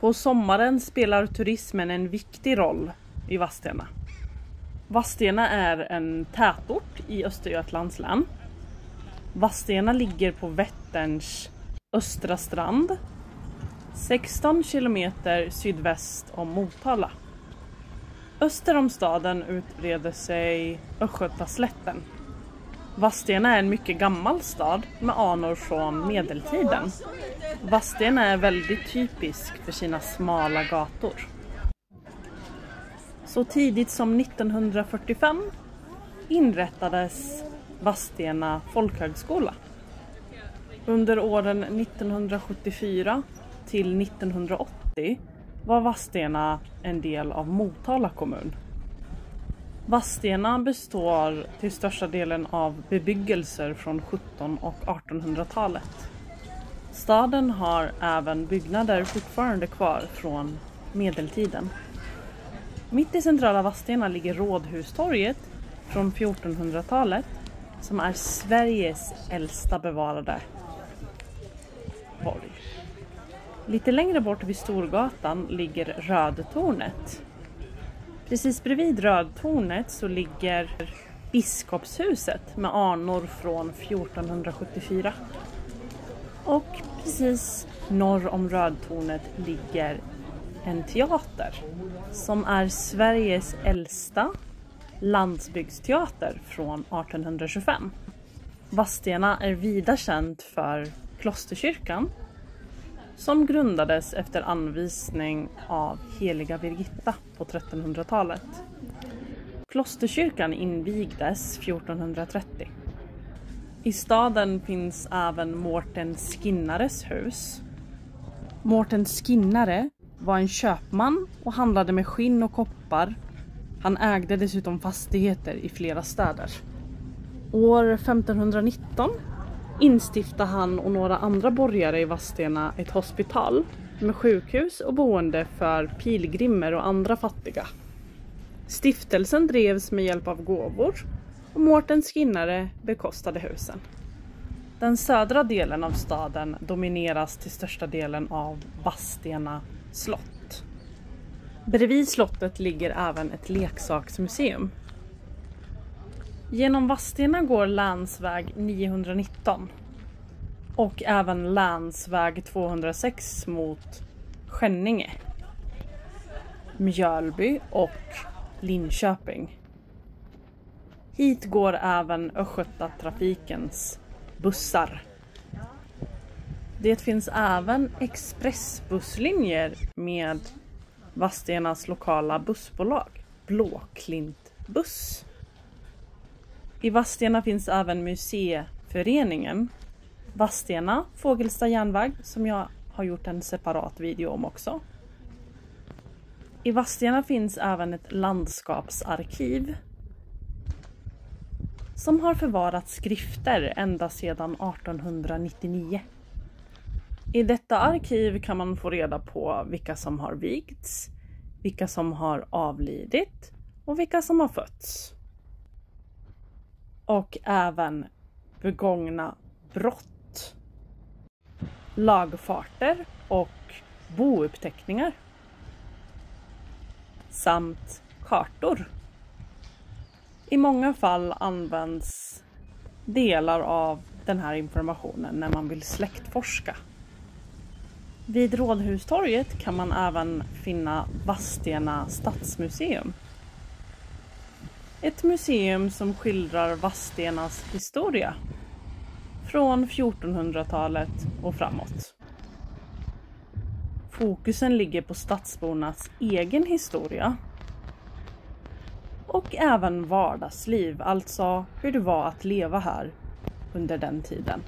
På sommaren spelar turismen en viktig roll i Vadstena. Vadstena är en tätort i Östergötlands län. Vadstena ligger på Vätterns östra strand 16 kilometer sydväst om Motala. Öster om staden utbreder sig Östgötaslätten. Vadstena är en mycket gammal stad med anor från medeltiden. Vadstena är väldigt typisk för sina smala gator. Så tidigt som 1945 inrättades Vadstena folkhögskola. Under åren 1974 till 1980 var Vadstena en del av Motala kommun. Vadstena består till största delen av bebyggelser från 1700 och 1800-talet. Staden har även byggnader fortfarande kvar från medeltiden. Mitt i centrala Vadstena ligger Rådhustorget från 1400-talet som är Sveriges äldsta bevarade borg. Lite längre bort vid Storgatan ligger Rödtornet. Precis bredvid Rödtornet så ligger Biskopshuset med anor från 1474. Och precis norr om Rödtornet ligger en teater som är Sveriges äldsta landsbygdsteater från 1825. Vadstena är vida känt för klosterkyrkan som grundades efter anvisning av heliga Birgitta på 1300-talet. Klosterkyrkan invigdes 1430. I staden finns även Mårten Skinnares hus. Mårten Skinnare var en köpman och handlade med skinn och koppar. Han ägde dessutom fastigheter i flera städer. År 1519 instiftade han och några andra borgare i Vadstena ett hospital med sjukhus och boende för pilgrimer och andra fattiga. Stiftelsen drevs med hjälp av gåvor och Mårten Skinnare bekostade husen. Den södra delen av staden domineras till största delen av Vadstena slott. Bredvid slottet ligger även ett leksaksmuseum. Genom Vadstena går länsväg 919 och även länsväg 206 mot Skänninge, Mjölby och Linköping. Hit går även Östgötatrafikens bussar. Det finns även expressbusslinjer med Vadstenas lokala bussbolag, Blåklint Buss. I Vadstena finns även museiföreningen Vadstena Fågelsta järnväg som jag har gjort en separat video om också. I Vadstena finns även ett landskapsarkiv som har förvarat skrifter ända sedan 1899. I detta arkiv kan man få reda på vilka som har vigts, vilka som har avlidit och vilka som har fötts. Och även begångna brott, lagfarter och bouppteckningar. Samt kartor. I många fall används delar av den här informationen när man vill släktforska. Vid Rådhustorget kan man även finna Vadstena stadsmuseum. Ett museum som skildrar Vadstenas historia från 1400-talet och framåt. Fokusen ligger på stadsbornas egen historia och även vardagsliv, alltså hur det var att leva här under den tiden.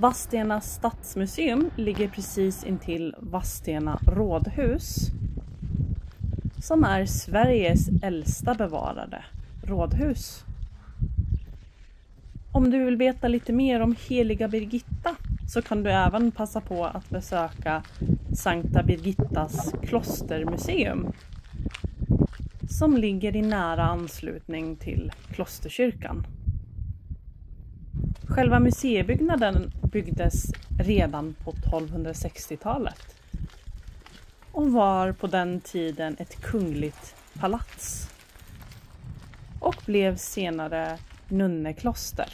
Vadstena stadsmuseum ligger precis intill Vadstena rådhus som är Sveriges äldsta bevarade rådhus. Om du vill veta lite mer om heliga Birgitta så kan du även passa på att besöka Sankta Birgittas klostermuseum som ligger i nära anslutning till klosterkyrkan. Själva museibyggnaden byggdes redan på 1260-talet och var på den tiden ett kungligt palats och blev senare nunnekloster.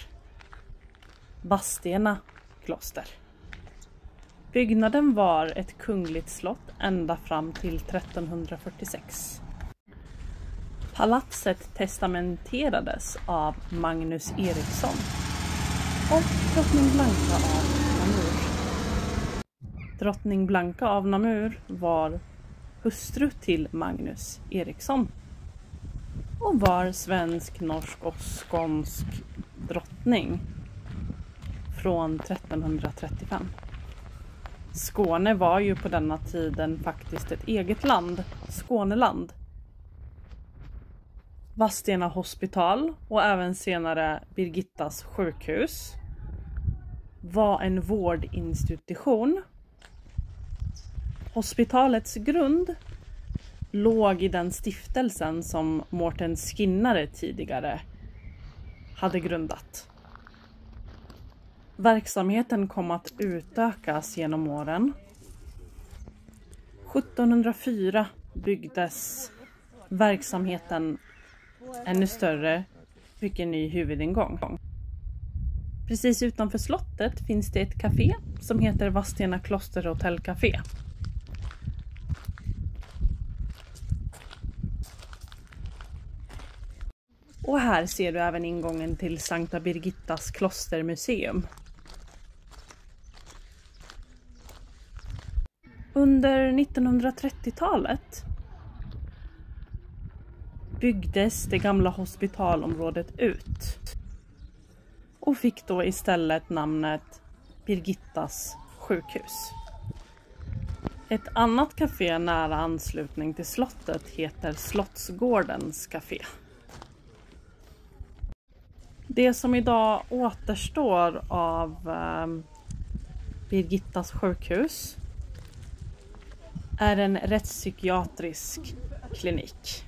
Bastena kloster. Byggnaden var ett kungligt slott ända fram till 1346. Palatset testamenterades av Magnus Eriksson och drottning Blanka av Drottning Blanka av Namur var hustru till Magnus Eriksson och var svensk, norsk och skånsk drottning från 1335. Skåne var ju på denna tiden faktiskt ett eget land, Skåneland. Vadstena hospital och även senare Birgittas sjukhus var en vårdinstitution. Hospitalets grund låg i den stiftelsen som Mårten Skinnare tidigare hade grundat. Verksamheten kom att utökas genom åren. 1704 byggdes verksamheten ännu större, fick en ny huvudingång. Precis utanför slottet finns det ett café som heter Vadstena Kloster Hotell Café. Och här ser du även ingången till Sankta Birgittas klostermuseum. Under 1930-talet byggdes det gamla hospitalområdet ut och fick då istället namnet Birgittas sjukhus. Ett annat café nära anslutning till slottet heter Slottsgårdens café. Det som idag återstår av eh, Birgittas sjukhus är en rättspsykiatrisk klinik.